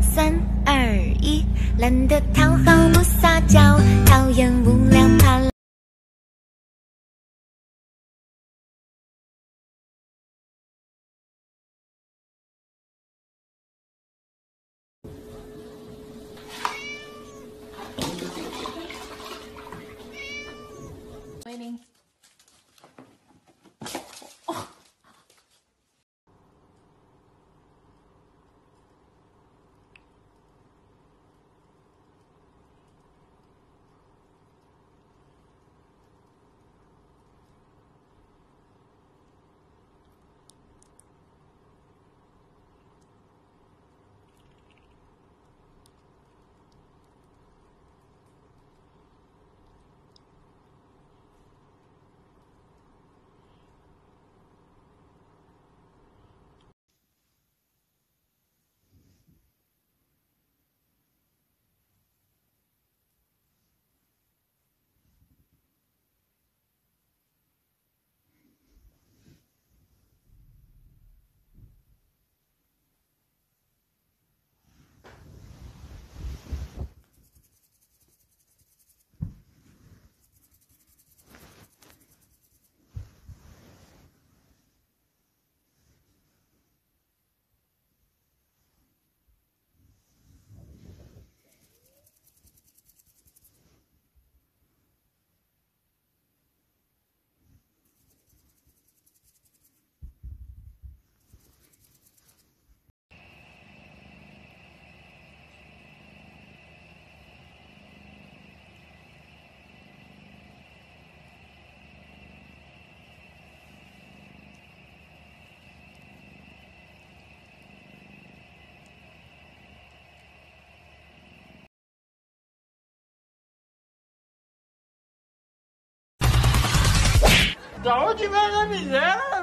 三二一，懒得讨好不撒娇，讨厌无聊 Da onde vem a miséria?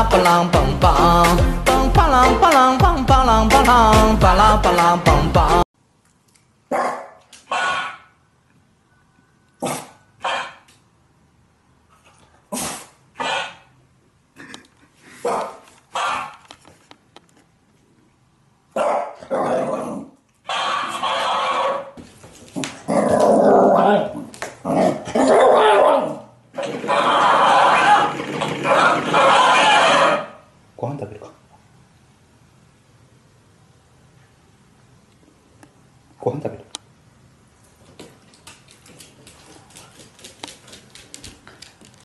啷，巴拉巴啷梆梆，梆啪啷啪啷梆梆啷梆啷，巴啷巴啷梆梆。